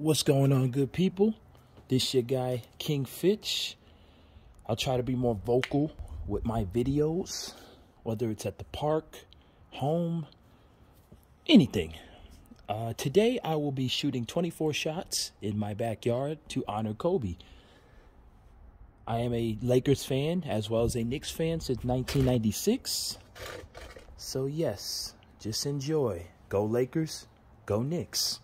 What's going on, good people? This your guy, King Fitch. I'll try to be more vocal with my videos, whether it's at the park, home, anything. Uh, today, I will be shooting 24 shots in my backyard to honor Kobe. I am a Lakers fan as well as a Knicks fan since 1996. So, yes, just enjoy. Go Lakers, go Knicks.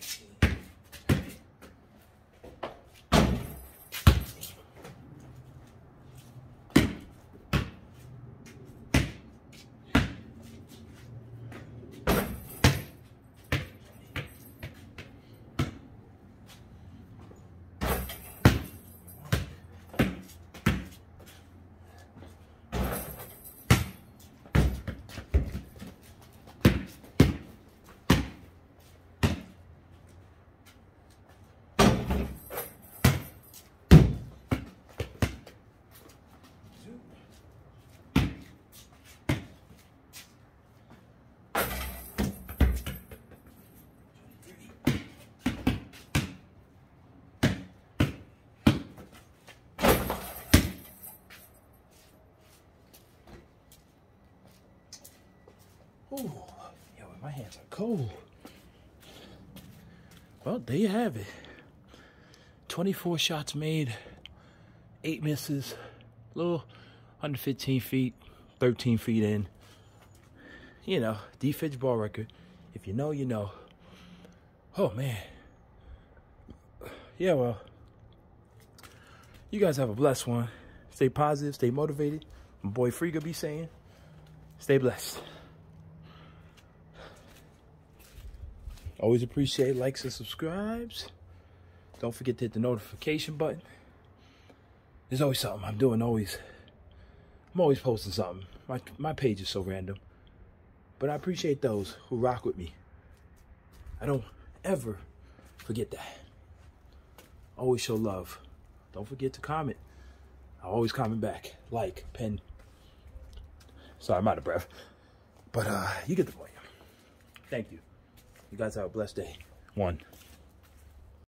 guys. Ooh, yo, my hands are cold. Well, there you have it. 24 shots made, eight misses, little 115 feet, 13 feet in. You know, defense ball record. If you know, you know. Oh, man. Yeah, well, you guys have a blessed one. Stay positive, stay motivated. My boy Friga be saying, stay blessed. Always appreciate likes and subscribes. Don't forget to hit the notification button. There's always something I'm doing, always. I'm always posting something. My, my page is so random. But I appreciate those who rock with me. I don't ever forget that. Always show love. Don't forget to comment. I always comment back. Like, pen. Sorry, I'm out of breath. But uh, you get the point. Thank you. You guys have a blessed day. One.